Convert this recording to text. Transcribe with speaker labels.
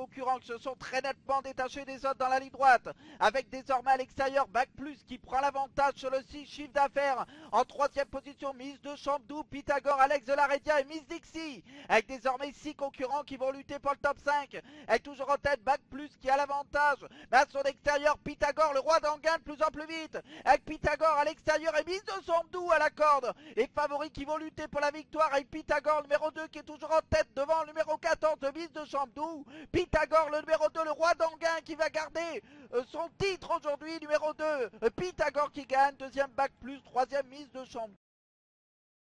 Speaker 1: concurrents qui se sont très nettement détachés des autres dans la ligne droite, avec désormais à l'extérieur Bac Plus qui prend l'avantage sur le 6 chiffre d'affaires. En troisième position, Miss de Champdou, Pythagore, Alex de Laredia et Miss Dixie, avec désormais 6 concurrents qui vont lutter pour le top 5. Avec toujours en tête Bac Plus qui a l'avantage, mais à son extérieur, Pythagore, le roi d'Anguin de plus en plus vite, avec Pythagore à l'extérieur et Miss de Champdou à la corde. Et favoris qui vont lutter pour la victoire avec Pythagore, numéro 2 qui est toujours en tête devant numéro 14 de Miss de Champdou. Pythagore, le numéro 2, le roi d'Anguin qui va garder euh, son titre aujourd'hui, numéro 2. Euh, Pythagore qui gagne, deuxième bac plus, troisième mise de chambre.